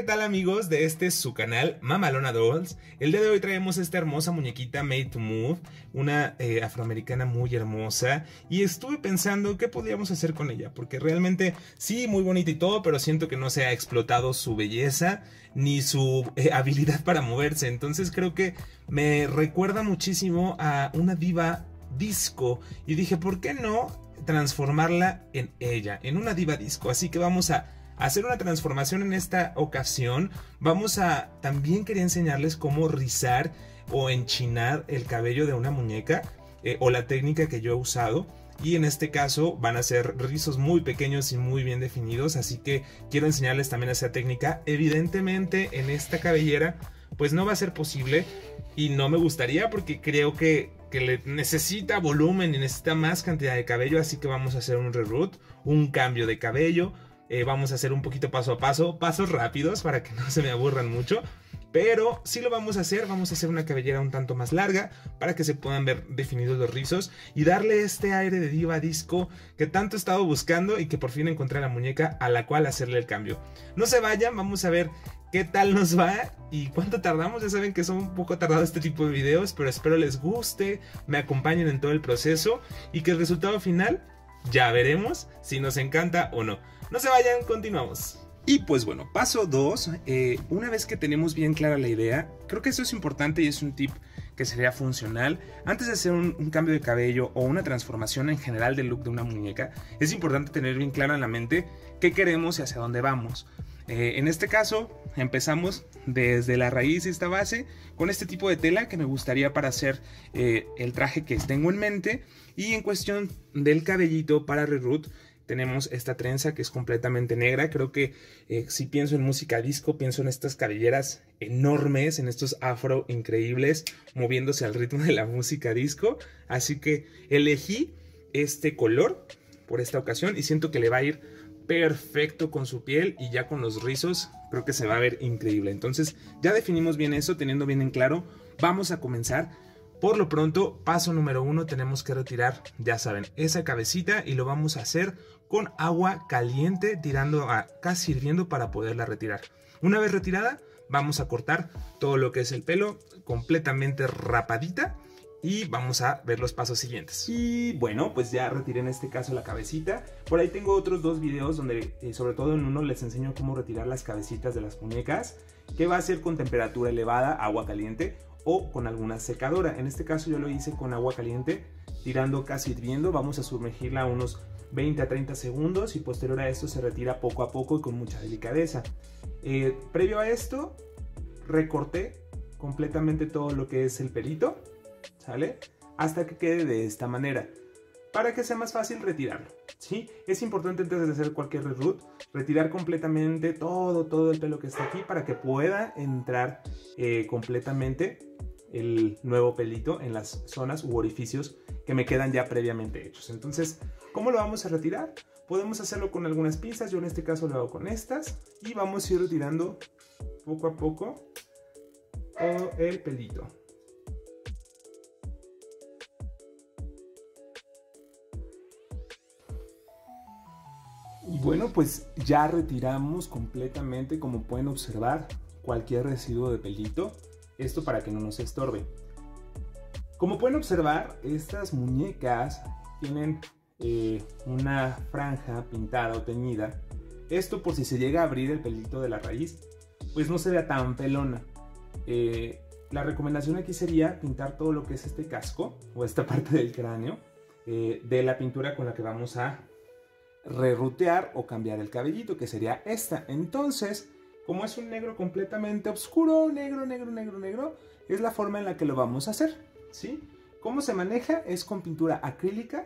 ¿qué tal amigos de este su canal Mamalona Dolls? El día de hoy traemos esta hermosa muñequita Made to Move, una eh, afroamericana muy hermosa y estuve pensando qué podríamos hacer con ella, porque realmente sí, muy bonita y todo, pero siento que no se ha explotado su belleza ni su eh, habilidad para moverse, entonces creo que me recuerda muchísimo a una diva disco y dije, ¿por qué no transformarla en ella, en una diva disco? Así que vamos a hacer una transformación en esta ocasión. Vamos a también quería enseñarles cómo rizar o enchinar el cabello de una muñeca eh, o la técnica que yo he usado. Y en este caso van a ser rizos muy pequeños y muy bien definidos. Así que quiero enseñarles también esa técnica. Evidentemente en esta cabellera pues no va a ser posible. Y no me gustaría porque creo que, que le necesita volumen y necesita más cantidad de cabello. Así que vamos a hacer un reroot, un cambio de cabello eh, vamos a hacer un poquito paso a paso, pasos rápidos para que no se me aburran mucho. Pero si lo vamos a hacer, vamos a hacer una cabellera un tanto más larga para que se puedan ver definidos los rizos y darle este aire de diva disco que tanto he estado buscando y que por fin encontré la muñeca a la cual hacerle el cambio. No se vayan, vamos a ver qué tal nos va y cuánto tardamos. Ya saben que son un poco tardados este tipo de videos, pero espero les guste, me acompañen en todo el proceso y que el resultado final ya veremos si nos encanta o no. No se vayan, continuamos. Y pues bueno, paso 2, eh, una vez que tenemos bien clara la idea, creo que eso es importante y es un tip que sería funcional. Antes de hacer un, cambio de cabello o una transformación en general del look de una muñeca, es importante tener bien claro en la mente qué queremos y hacia dónde vamos. Eh, en este caso, empezamos desde la raíz esta base con este tipo de tela que me gustaría para hacer eh, el traje que tengo en mente. Y en cuestión del cabellito para reroot, tenemos esta trenza que es completamente negra. Creo que eh, si pienso en música disco, pienso en estas cabelleras enormes, en estos afro increíbles, moviéndose al ritmo de la música disco. Así que elegí este color por esta ocasión y siento que le va a ir perfecto con su piel y ya con los rizos creo que se va a ver increíble. Entonces ya definimos bien eso, teniendo bien en claro, vamos a comenzar por lo pronto, paso número uno, tenemos que retirar, ya saben, esa cabecita y lo vamos a hacer con agua caliente, tirando a casi hirviendo para poderla retirar. Una vez retirada, vamos a cortar todo lo que es el pelo completamente rapadita y vamos a ver los pasos siguientes. Y bueno, pues ya retiré en este caso la cabecita. Por ahí tengo otros dos videos donde, eh, sobre todo en uno, les enseño cómo retirar las cabecitas de las muñecas, que va a ser con temperatura elevada, agua caliente o con alguna secadora. En este caso yo lo hice con agua caliente, tirando casi hirviendo. Vamos a sumergirla unos 20 a 30 segundos y posterior a esto se retira poco a poco y con mucha delicadeza. Eh, previo a esto, recorté completamente todo lo que es el pelito, ¿sale? Hasta que quede de esta manera, para que sea más fácil retirarlo, ¿sí? Es importante antes de hacer cualquier reroot, retirar completamente todo, todo el pelo que está aquí para que pueda entrar eh, completamente el nuevo pelito en las zonas u orificios que me quedan ya previamente hechos. Entonces, ¿cómo lo vamos a retirar? Podemos hacerlo con algunas pinzas, yo en este caso lo hago con estas y vamos a ir retirando poco a poco todo el pelito. Y bueno, pues ya retiramos completamente, como pueden observar, cualquier residuo de pelito. Esto para que no nos estorbe. Como pueden observar, estas muñecas tienen eh, una franja pintada o teñida. Esto por si se llega a abrir el pelito de la raíz, pues no se vea tan pelona. Eh, la recomendación aquí sería pintar todo lo que es este casco o esta parte del cráneo eh, de la pintura con la que vamos a rerutear o cambiar el cabellito, que sería esta. Entonces, como es un negro completamente oscuro, negro, negro, negro, negro, es la forma en la que lo vamos a hacer, ¿sí? ¿Cómo se maneja? Es con pintura acrílica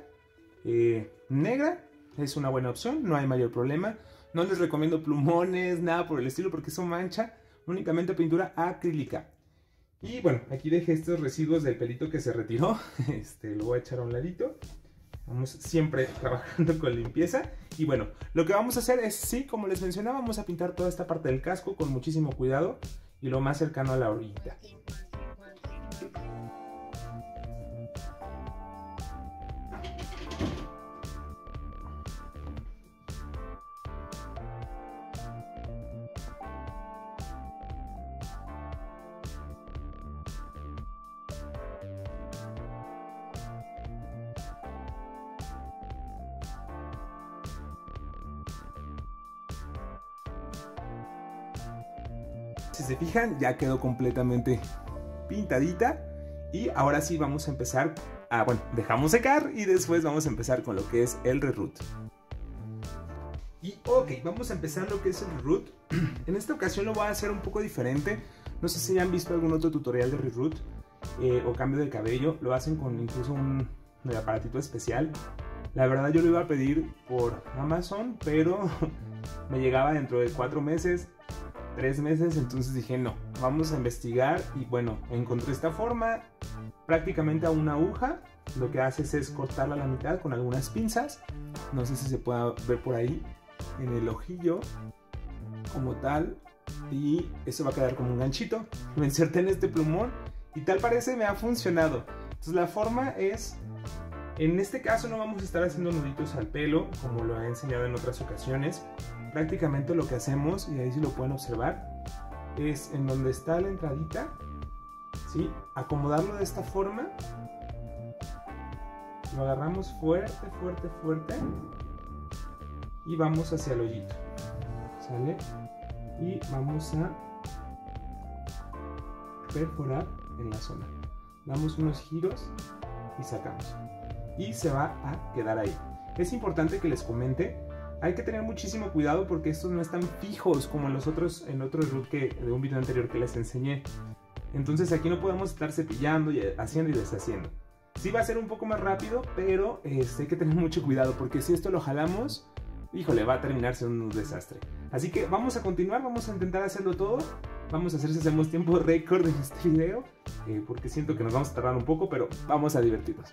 eh, negra, es una buena opción, no hay mayor problema. No les recomiendo plumones, nada por el estilo, porque eso mancha, únicamente pintura acrílica. Y bueno, aquí dejé estos residuos del pelito que se retiró, este, lo voy a echar a un ladito. Vamos siempre trabajando con limpieza. Y bueno, lo que vamos a hacer es, sí, como les mencionaba, vamos a pintar toda esta parte del casco con muchísimo cuidado y lo más cercano a la orilla. Si se fijan, ya quedó completamente pintadita. Y ahora sí vamos a empezar a, bueno, dejamos secar y después vamos a empezar con lo que es el reroot. Y ok, vamos a empezar lo que es el reroot. En esta ocasión lo voy a hacer un poco diferente. No sé si han visto algún otro tutorial de reroot eh, o cambio de cabello. Lo hacen con incluso un, un aparatito especial. La verdad yo lo iba a pedir por Amazon, pero me llegaba dentro de cuatro meses tres meses, entonces dije no, vamos a investigar y bueno, encontré esta forma, prácticamente a una aguja, lo que haces es cortarla a la mitad con algunas pinzas, no sé si se puede ver por ahí, en el ojillo, como tal, y eso va a quedar como un ganchito, lo inserté en este plumón y tal parece me ha funcionado, entonces la forma es en este caso no vamos a estar haciendo nuditos al pelo, como lo he enseñado en otras ocasiones. Prácticamente lo que hacemos, y ahí sí lo pueden observar, es en donde está la entradita, ¿sí? acomodarlo de esta forma. Lo agarramos fuerte, fuerte, fuerte. Y vamos hacia el hoyito. ¿Sale? Y vamos a perforar en la zona. Damos unos giros y sacamos y se va a quedar ahí. Es importante que les comente, hay que tener muchísimo cuidado porque estos no están fijos como en los otros, en otro root que de un video anterior que les enseñé. Entonces aquí no podemos estar cepillando y haciendo y deshaciendo. Sí va a ser un poco más rápido, pero este, hay que tener mucho cuidado porque si esto lo jalamos, híjole, va a terminar siendo un desastre. Así que vamos a continuar, vamos a intentar hacerlo todo. Vamos a hacer si hacemos tiempo récord en este video, eh, porque siento que nos vamos a tardar un poco, pero vamos a divertirnos.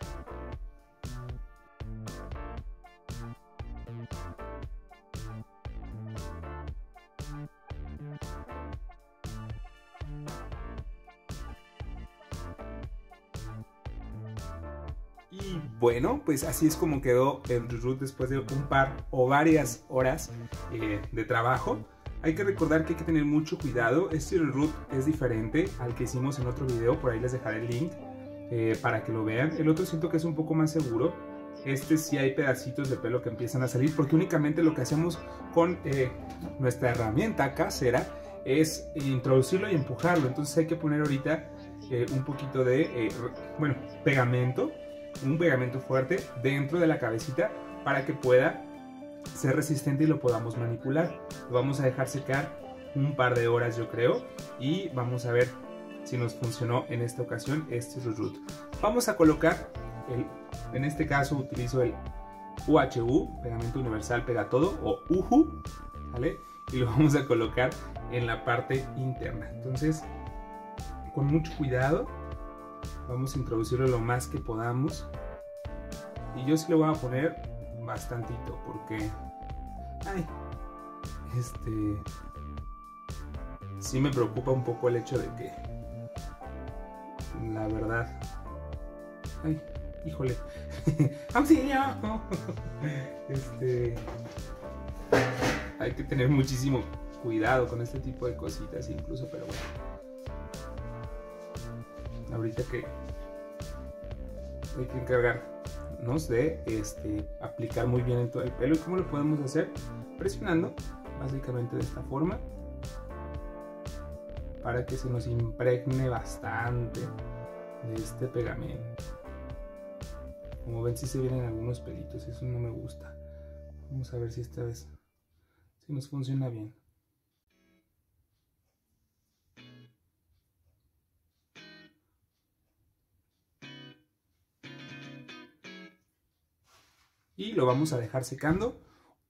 Bueno, pues así es como quedó el root después de un par o varias horas eh, de trabajo. Hay que recordar que hay que tener mucho cuidado. Este root es diferente al que hicimos en otro video. Por ahí les dejaré el link eh, para que lo vean. El otro siento que es un poco más seguro. Este sí hay pedacitos de pelo que empiezan a salir porque únicamente lo que hacemos con eh, nuestra herramienta casera es introducirlo y empujarlo. Entonces hay que poner ahorita un poquito de, bueno, pegamento un pegamento fuerte dentro de la cabecita para que pueda ser resistente y lo podamos manipular. Lo vamos a dejar secar un par de horas yo creo y vamos a ver si nos funcionó en esta ocasión este root. Vamos a colocar, el, en este caso utilizo el UHU, pegamento universal pega todo o UHU, ¿vale? Y lo vamos a colocar en la parte interna. Entonces, con mucho cuidado Vamos a introducirlo lo más que podamos. Y yo sí le voy a poner bastantito porque... Ay, este... Sí me preocupa un poco el hecho de que... La verdad... Ay, híjole. ¡Auxilio! este... Hay que tener muchísimo cuidado con este tipo de cositas incluso, pero bueno ahorita que hay que encargarnos de este, aplicar muy bien en todo el pelo. ¿Y cómo lo podemos hacer? Presionando, básicamente de esta forma, para que se nos impregne bastante de este pegamento. Como ven, si se vienen algunos pelitos, eso no me gusta. Vamos a ver si esta vez si nos funciona bien. Y lo vamos a dejar secando,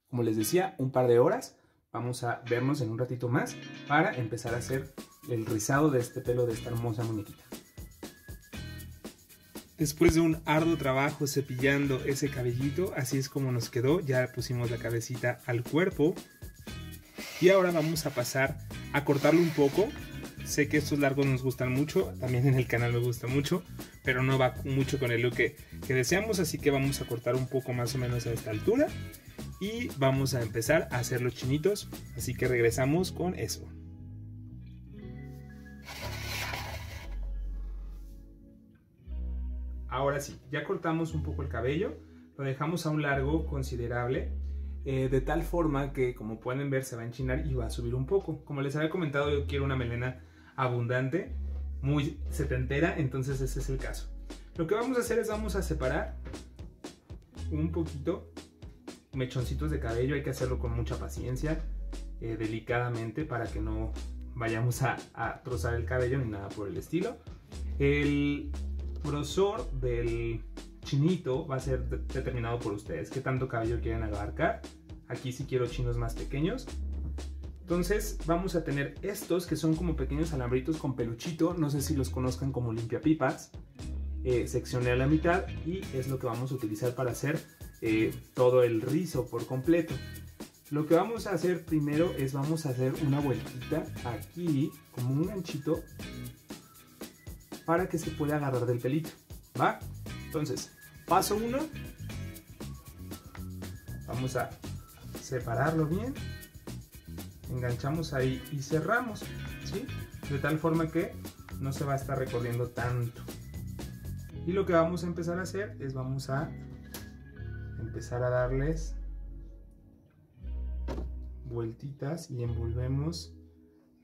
como les decía, un par de horas. Vamos a vernos en un ratito más para empezar a hacer el rizado de este pelo de esta hermosa muñequita. Después de un arduo trabajo cepillando ese cabellito, así es como nos quedó. Ya pusimos la cabecita al cuerpo. Y ahora vamos a pasar a cortarlo un poco Sé que estos largos nos gustan mucho, también en el canal me gusta mucho, pero no va mucho con el look que, deseamos, así que vamos a cortar un poco más o menos a esta altura y vamos a empezar a hacer los chinitos, así que regresamos con eso. Ahora sí, ya cortamos un poco el cabello, lo dejamos a un largo considerable. eh, de tal forma que como pueden ver se va a enchinar y va a subir un poco. Como les había comentado yo quiero una melena abundante, muy setentera, entonces ese es el caso. Lo que vamos a hacer es vamos a separar un poquito mechoncitos de cabello, hay que hacerlo con mucha paciencia, eh, delicadamente para que no vayamos a, a trozar el cabello ni nada por el estilo. El grosor del chinito va a ser determinado por ustedes, qué tanto cabello quieren abarcar. Aquí sí quiero chinos más pequeños. Entonces vamos a tener estos que son como pequeños alambritos con peluchito, no sé si los conozcan como limpiapipas. Eh, seccioné a la mitad y es lo que vamos a utilizar para hacer eh, todo el rizo por completo. Lo que vamos a hacer primero es vamos a hacer una vueltita aquí como un ganchito para que se pueda agarrar del pelito, ¿va? Entonces, paso uno, vamos a separarlo bien, enganchamos ahí y cerramos, ¿sí? De tal forma que no se va a estar recorriendo tanto. Y lo que vamos a empezar a hacer es vamos a empezar a darles vueltitas y envolvemos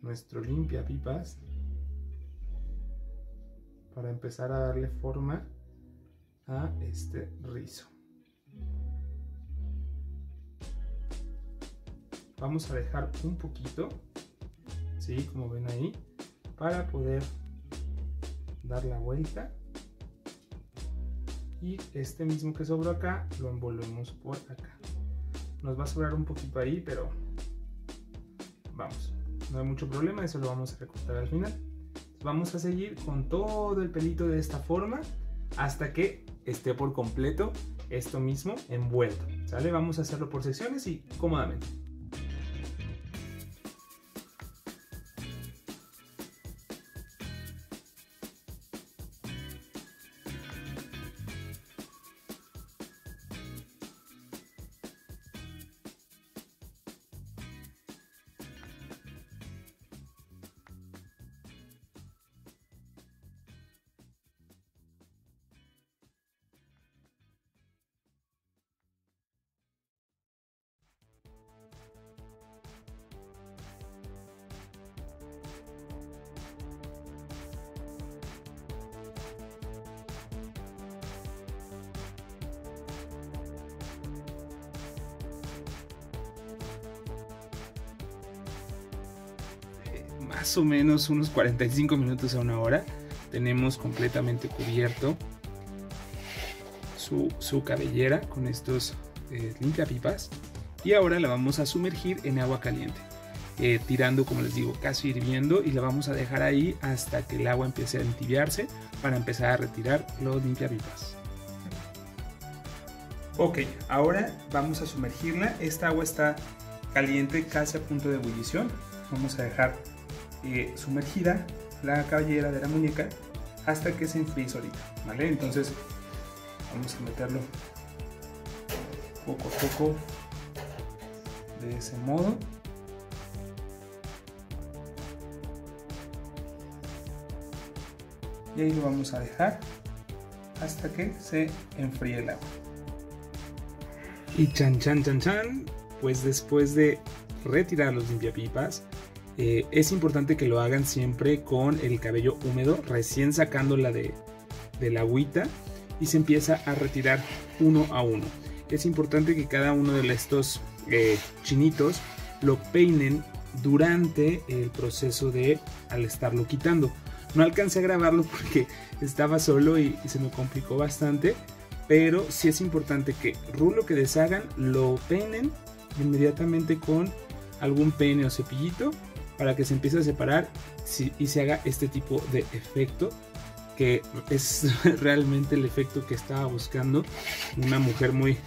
nuestro limpia pipas para empezar a darle forma a este rizo. Vamos a dejar un poquito, ¿sí? como ven ahí, para poder dar la vuelta. Y este mismo que sobró acá, lo envolvemos por acá. Nos va a sobrar un poquito ahí, pero vamos, no hay mucho problema, eso lo vamos a recortar al final. Vamos a seguir con todo el pelito de esta forma hasta que esté por completo esto mismo envuelto. ¿Sale? Vamos a hacerlo por secciones y cómodamente. Más o menos unos 45 minutos a una hora. Tenemos completamente cubierto su, cabellera con estos eh, limpiapipas. Y ahora la vamos a sumergir en agua caliente. Eh, tirando, como les digo, casi hirviendo y la vamos a dejar ahí hasta que el agua empiece a entibiarse para empezar a retirar los limpiapipas. Ok, ahora vamos a sumergirla. Esta agua está caliente, casi a punto de ebullición. Vamos a dejar eh, sumergida la cabellera de la muñeca hasta que se enfríe solita, ¿vale? Entonces vamos a meterlo poco a poco de ese modo. Y ahí lo vamos a dejar hasta que se enfríe el agua. Y chan chan chan chan, pues después de retirar los limpiapipas, eh, es importante que lo hagan siempre con el cabello húmedo, recién sacándola de, de la agüita y se empieza a retirar uno a uno. Es importante que cada uno de estos eh, chinitos lo peinen durante el proceso de al estarlo quitando. No alcancé a grabarlo porque estaba solo y, y se me complicó bastante, pero sí es importante que rulo que deshagan lo peinen inmediatamente con algún peine o cepillito para que se empiece a separar y se haga este tipo de efecto que es realmente el efecto que estaba buscando una mujer muy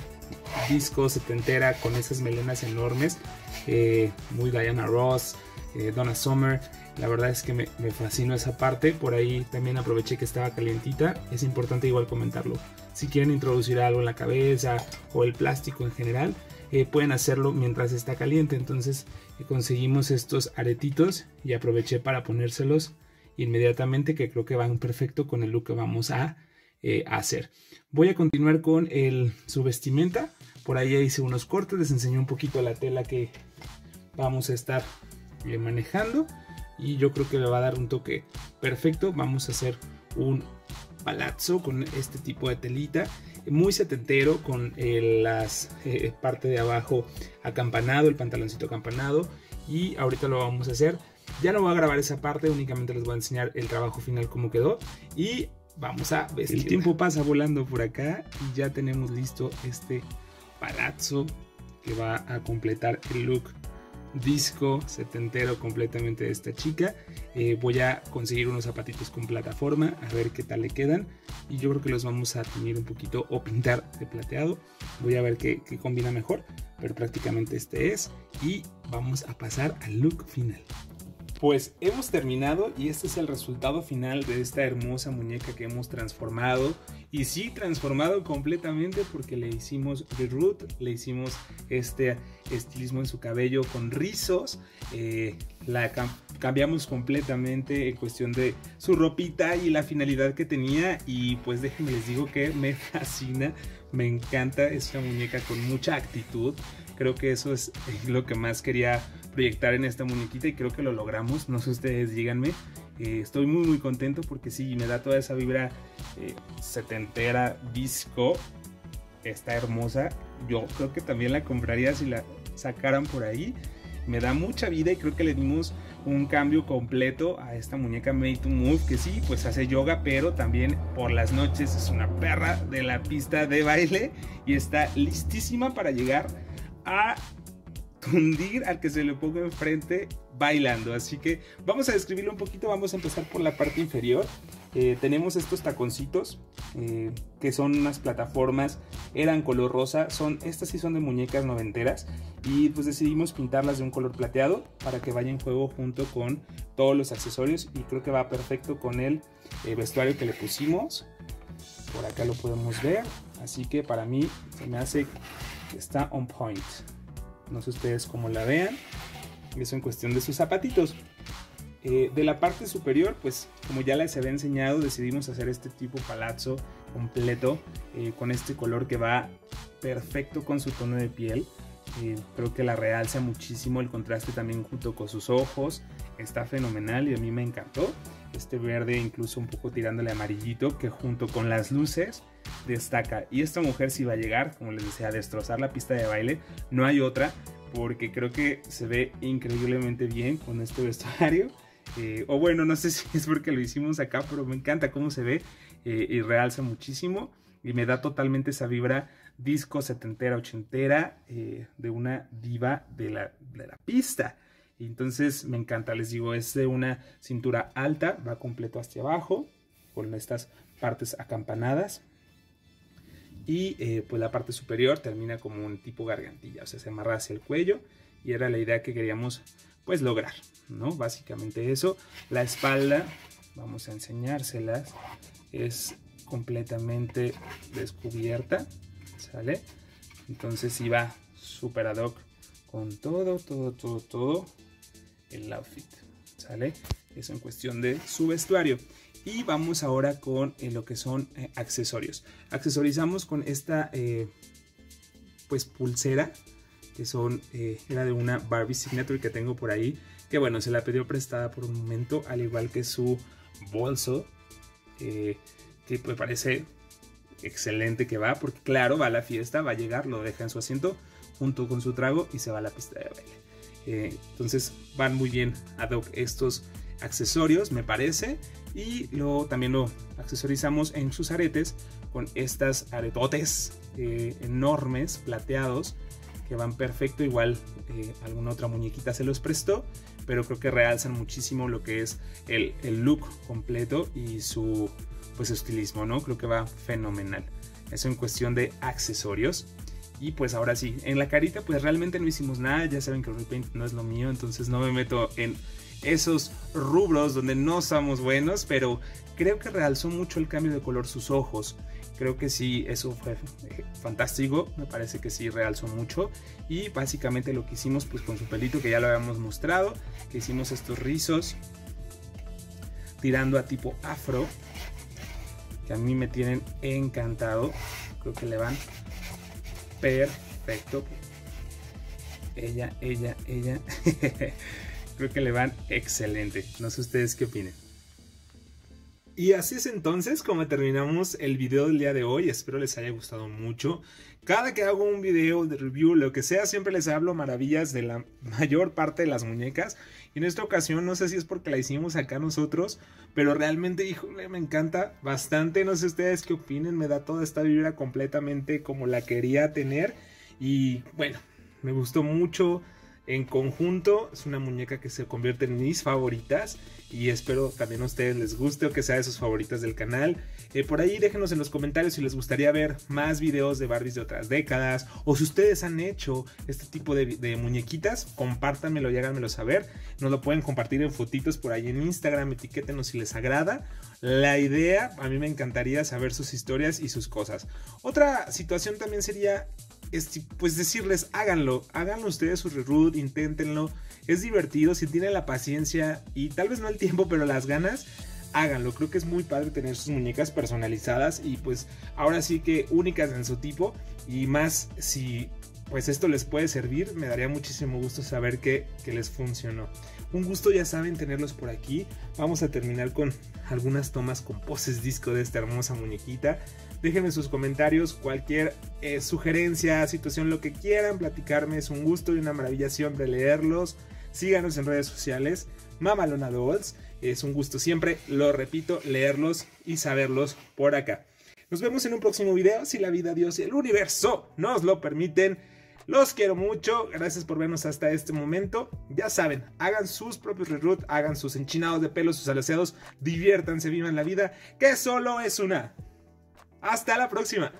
disco setentera con esas melenas enormes eh, muy Diana Ross eh, Donna Summer. La verdad es que me, me, fascinó esa parte. Por ahí también aproveché que estaba calientita. Es importante igual comentarlo. Si quieren introducir algo en la cabeza o el plástico en general eh, pueden hacerlo mientras está caliente. Entonces eh, conseguimos estos aretitos y aproveché para ponérselos inmediatamente que creo que van perfecto con el look que vamos a, eh, hacer. Voy a continuar con el, su vestimenta. Por ahí hice unos cortes, les enseñé un poquito la tela que vamos a estar manejando. Y yo creo que le va a dar un toque perfecto. Vamos a hacer un palazzo con este tipo de telita muy setentero con las eh, parte de abajo acampanado el pantaloncito acampanado y ahorita lo vamos a hacer. Ya no voy a grabar esa parte únicamente les voy a enseñar el trabajo final cómo quedó y vamos a ver el tiempo pasa volando por acá y ya tenemos listo este palazzo que va a completar el look disco setentero completamente de esta chica. Eh, voy a conseguir unos zapatitos con plataforma, a ver qué tal le quedan. Y yo creo que los vamos a tener un poquito o pintar de plateado. Voy a ver qué, qué combina mejor, pero prácticamente este es. Y vamos a pasar al look final. Pues hemos terminado y este es el resultado final de esta hermosa muñeca que hemos transformado. Y sí, transformado completamente porque le hicimos root, le hicimos este estilismo en su cabello con rizos. Eh, la cambiamos completamente en cuestión de su ropita y la finalidad que tenía. Y pues déjenme les digo que me fascina, me encanta esta muñeca con mucha actitud. Creo que eso es lo que más quería proyectar en esta muñequita y creo que lo logramos. No sé ustedes, díganme. Eh, estoy muy muy contento porque sí, me da toda esa vibra eh, setentera, disco. Está hermosa. Yo creo que también la compraría si la sacaran por ahí. Me da mucha vida y creo que le dimos un cambio completo a esta muñeca Made to Move que sí, pues hace yoga, pero también por las noches es una perra de la pista de baile y está listísima para llegar a tundir al que se le ponga enfrente bailando. Así que vamos a describirlo un poquito. Vamos a empezar por la parte inferior. Eh, tenemos estos taconcitos eh, que son unas plataformas, eran color rosa. Son, estas sí son de muñecas noventeras. Y pues decidimos pintarlas de un color plateado para que vaya en juego junto con todos los accesorios. Y creo que va perfecto con el eh, vestuario que le pusimos. Por acá lo podemos ver. Así que para mí se me hace está on point. No sé ustedes cómo la vean. Eso en cuestión de sus zapatitos. Eh, de la parte superior, pues como ya les había enseñado, decidimos hacer este tipo palazzo completo eh, con este color que va perfecto con su tono de piel. Eh, creo que la realza muchísimo el contraste también junto con sus ojos. Está fenomenal y a mí me encantó. Este verde incluso un poco tirándole amarillito que junto con las luces destaca. Y esta mujer si va a llegar, como les decía, a destrozar la pista de baile. No hay otra, porque creo que se ve increíblemente bien con este vestuario. Eh, o bueno, no sé si es porque lo hicimos acá, pero me encanta cómo se ve eh, y realza muchísimo. Y me da totalmente esa vibra disco setentera, ochentera eh, de una diva de la, de la pista. Entonces me encanta, les digo, es de una cintura alta, va completo hacia abajo, con estas partes acampanadas y eh, pues la parte superior termina como un tipo gargantilla, o sea, se amarra hacia el cuello y era la idea que queríamos pues lograr, ¿no? Básicamente eso. La espalda, vamos a enseñárselas, es completamente descubierta, ¿sale? Entonces iba super ad hoc con todo, todo, todo, todo el outfit, ¿sale? Eso en cuestión de su vestuario. Y vamos ahora con eh, lo que son eh, accesorios. Accesorizamos con esta eh, pues pulsera que son era de una Barbie Signature que tengo por ahí. Que bueno, se la pidió prestada por un momento, al igual que su bolso. que me parece excelente que va, porque claro, va a la fiesta, va a llegar, lo deja en su asiento junto con su trago y se va a la pista de baile. entonces van muy bien ad hoc estos accesorios, me parece. Y luego también lo accesorizamos en sus aretes con estas aretotes eh, enormes, plateados, que van perfecto. Igual eh, alguna otra muñequita se los prestó, pero creo que realzan muchísimo lo que es el, look completo y su pues estilismo, ¿no? Creo que va fenomenal. Eso en cuestión de accesorios. Y pues ahora sí, en la carita pues realmente no hicimos nada, ya saben que repaint no es lo mío, entonces no me meto en esos rubros donde no somos buenos, pero creo que realzó mucho el cambio de color sus ojos. Creo que sí, eso fue fantástico, me parece que sí realzó mucho. Y básicamente lo que hicimos pues con su pelito que ya lo habíamos mostrado, que hicimos estos rizos tirando a tipo afro, a mí me tienen encantado. Creo que le van perfecto. Ella, ella, ella. Creo que le van excelente. No sé ustedes qué opinen. Y así es entonces como terminamos el video del día de hoy. Espero les haya gustado mucho. Cada que hago un video de review, lo que sea, siempre les hablo maravillas de la mayor parte de las muñecas. Y en esta ocasión, no sé si es porque la hicimos acá nosotros, pero realmente, híjole, me encanta bastante. No sé ustedes qué opinen, me da toda esta vibra completamente como la quería tener. Y bueno, me gustó mucho en conjunto. Es una muñeca que se convierte en mis favoritas y espero también a ustedes les guste o que sea de sus favoritas del canal. Eh, por ahí déjenos en los comentarios si les gustaría ver más videos de Barbies de otras décadas o si ustedes han hecho este tipo de, muñequitas, compártanmelo y háganmelo saber. Nos lo pueden compartir en fotitos por ahí en Instagram, etiquétenos si les agrada. La idea, a mí me encantaría saber sus historias y sus cosas. Otra situación también sería pues decirles, háganlo, háganlo ustedes su reroot, inténtenlo, es divertido, si tienen la paciencia y tal vez no el tiempo, pero las ganas, háganlo, creo que es muy padre tener sus muñecas personalizadas y pues ahora sí que únicas en su tipo y más si pues esto les puede servir, me daría muchísimo gusto saber que, que les funcionó. Un gusto, ya saben, tenerlos por aquí. Vamos a terminar con algunas tomas con poses disco de esta hermosa muñequita. Déjenme sus comentarios, cualquier eh, sugerencia, situación, lo que quieran platicarme. Es un gusto y una maravilla siempre leerlos. Síganos en redes sociales. Mamalona Dolls. Es un gusto siempre, lo repito, leerlos y saberlos por acá. Nos vemos en un próximo video si la vida, Dios y el universo nos lo permiten. Los quiero mucho, gracias por vernos hasta este momento. Ya saben, hagan sus propios reroot, hagan sus enchinados de pelo, sus alaceados, diviértanse, vivan la vida, que solo es una. Hasta la próxima.